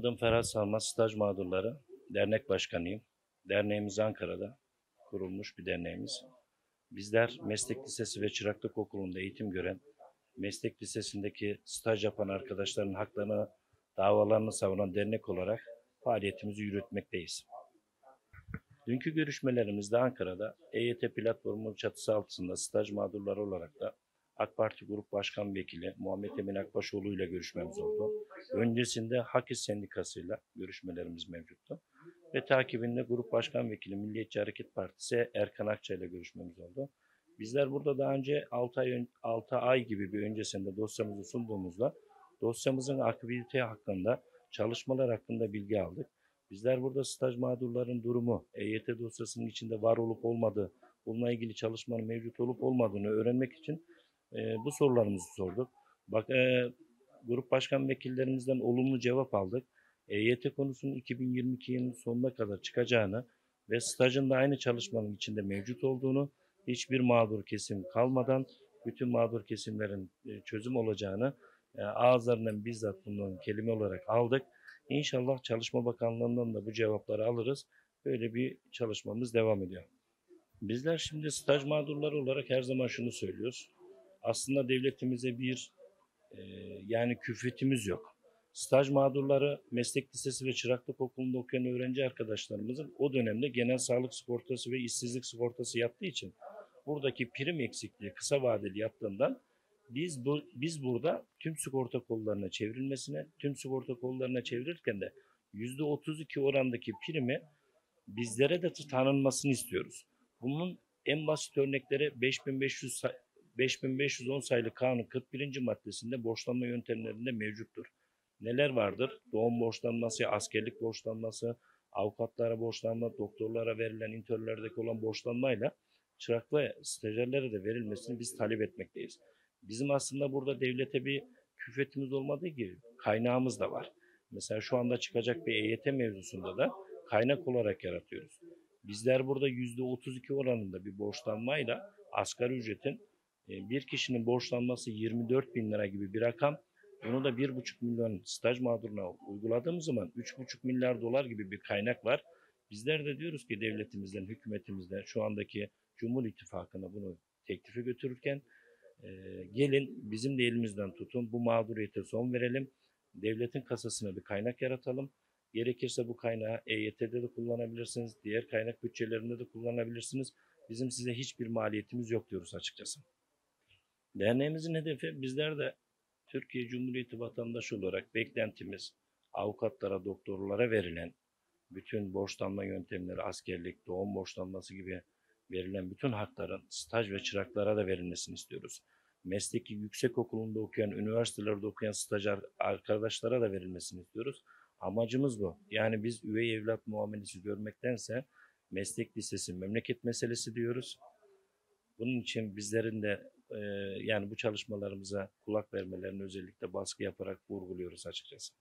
Adım Ferhat Salmaz, Staj Mağdurları Dernek Başkanıyım. Derneğimiz Ankara'da kurulmuş bir derneğimiz. Bizler Meslek Lisesi ve Çıraklık Okulu'nda eğitim gören, Meslek Lisesi'ndeki staj yapan arkadaşların haklarını, davalarını savunan dernek olarak faaliyetimizi yürütmekteyiz. Dünkü görüşmelerimizde Ankara'da EYT platformunun çatısı altında staj mağdurları olarak da AK Parti Grup Başkan Vekili Muhammed Emin Akbaşoğlu ile görüşmemiz oldu. Öncesinde Hakis Sendikası ile görüşmelerimiz mevcuttu. Ve takibinde Grup Başkan Vekili Milliyetçi Hareket Partisi Erkan Akça ile görüşmemiz oldu. Bizler burada daha önce 6 ay, ön- 6 ay gibi bir öncesinde dosyamızı sunduğumuzda dosyamızın akıbeti hakkında, çalışmalar hakkında bilgi aldık. Bizler burada staj mağdurların durumu, EYT dosyasının içinde var olup olmadığı, bununla ilgili çalışmanın mevcut olup olmadığını öğrenmek için e, bu sorularımızı sorduk. Bak e, grup başkan vekillerimizden olumlu cevap aldık. EYT konusunun 2022 yılının sonuna kadar çıkacağını ve stajın da aynı çalışmanın içinde mevcut olduğunu, hiçbir mağdur kesim kalmadan bütün mağdur kesimlerin e, çözüm olacağını e, ağızlarından bizzat bunun kelime olarak aldık. İnşallah Çalışma Bakanlığı'ndan da bu cevapları alırız. Böyle bir çalışmamız devam ediyor. Bizler şimdi staj mağdurları olarak her zaman şunu söylüyoruz. Aslında devletimize bir e, yani külfetimiz yok. Staj mağdurları meslek lisesi ve çıraklık okulunda okuyan öğrenci arkadaşlarımızın o dönemde genel sağlık sigortası ve işsizlik sigortası yaptığı için buradaki prim eksikliği kısa vadeli yattığından biz bu, biz burada tüm sigorta kollarına çevrilmesine, tüm sigorta kollarına çevirirken de %32 orandaki primi bizlere de tanınmasını istiyoruz. Bunun en basit örnekleri 5500 say- 5510 sayılı kanun 41. maddesinde borçlanma yöntemlerinde mevcuttur. Neler vardır? Doğum borçlanması, askerlik borçlanması, avukatlara borçlanma, doktorlara verilen internlerdeki olan borçlanmayla çırak ve stajyerlere de verilmesini biz talep etmekteyiz. Bizim aslında burada devlete bir küfetimiz olmadığı gibi kaynağımız da var. Mesela şu anda çıkacak bir EYT mevzusunda da kaynak olarak yaratıyoruz. Bizler burada %32 oranında bir borçlanmayla asgari ücretin bir kişinin borçlanması 24 bin lira gibi bir rakam. Bunu da 1,5 milyon staj mağduruna uyguladığımız zaman 3,5 milyar dolar gibi bir kaynak var. Bizler de diyoruz ki devletimizden, hükümetimizden, şu andaki Cumhur İttifakı'na bunu teklifi götürürken e, gelin bizim de elimizden tutun, bu mağduriyete son verelim, devletin kasasına bir kaynak yaratalım. Gerekirse bu kaynağı EYT'de de kullanabilirsiniz, diğer kaynak bütçelerinde de kullanabilirsiniz. Bizim size hiçbir maliyetimiz yok diyoruz açıkçası. Derneğimizin hedefi bizler de Türkiye Cumhuriyeti vatandaşı olarak beklentimiz avukatlara, doktorlara verilen bütün borçlanma yöntemleri, askerlik, doğum borçlanması gibi verilen bütün hakların staj ve çıraklara da verilmesini istiyoruz. Mesleki yüksek okulunda okuyan, üniversitelerde okuyan stajyer arkadaşlara da verilmesini istiyoruz. Amacımız bu. Yani biz üvey evlat muamelesi görmektense meslek lisesi memleket meselesi diyoruz. Bunun için bizlerin de yani bu çalışmalarımıza kulak vermelerini özellikle baskı yaparak vurguluyoruz açıkçası.